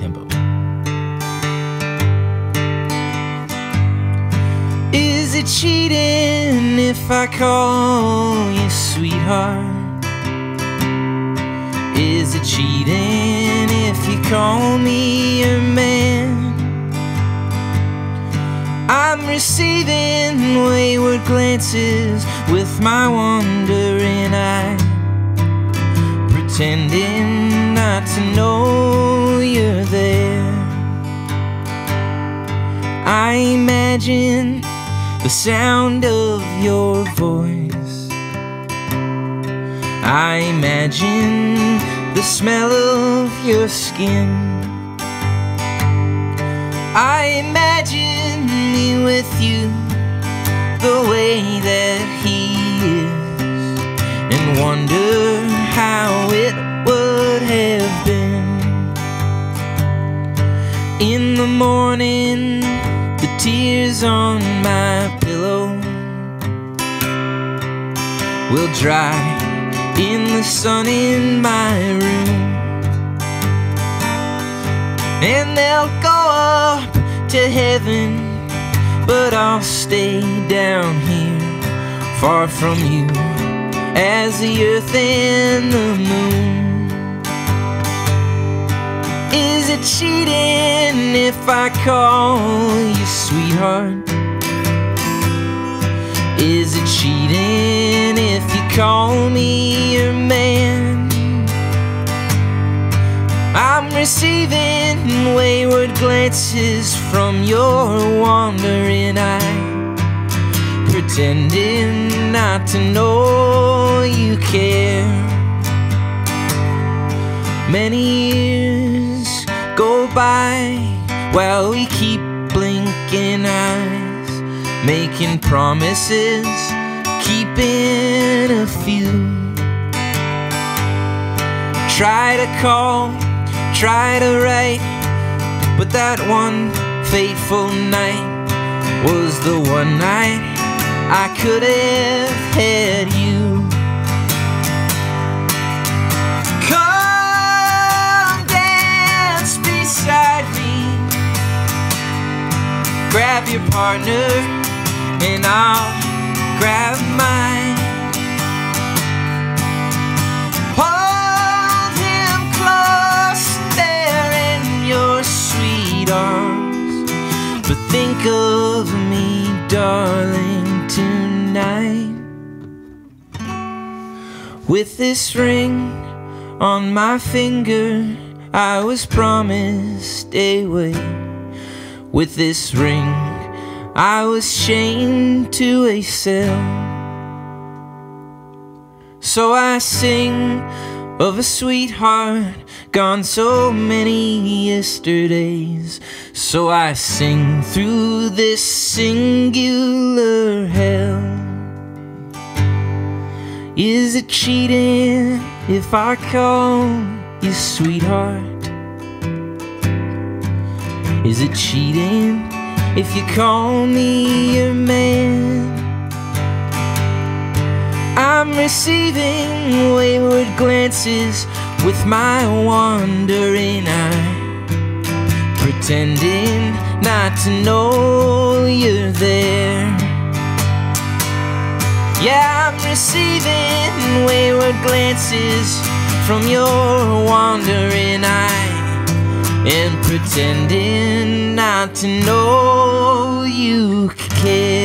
tempo. Is it cheating if I call you sweetheart? Is it cheating if you call me your man? I'm receiving wayward glances with my wandering eye, pretending not to know imagine the sound of your voice. I imagine the smell of your skin. I imagine me with you the way that he is and wonder how it would have been. In the morning, tears on my pillow will dry in the sun in my room. And they'll go up to heaven, but I'll stay down here, far from you, as the earth and the moon. Is it cheating if I call you sweetheart? Is it cheating if you call me your man? I'm receiving wayward glances from your wandering eye, pretending not to know you care. Many years go by while we keep blinking eyes, making promises, keeping a few. Try to call, try to write, but that one fateful night was the one night I could have had you. Grab your partner, and I'll grab mine. Hold him close there in your sweet arms. But think of me, darling, tonight. With this ring on my finger, I was promised a way. With this ring, I was chained to a cell. So I sing of a sweetheart gone so many yesterdays. So I sing through this singular hell. Is it cheating if I call you sweetheart? Is it cheating if you call me your man? I'm receiving wayward glances with my wandering eye, pretending not to know you're there. Yeah, I'm receiving wayward glances from your wandering eye, and pretending not to know you care.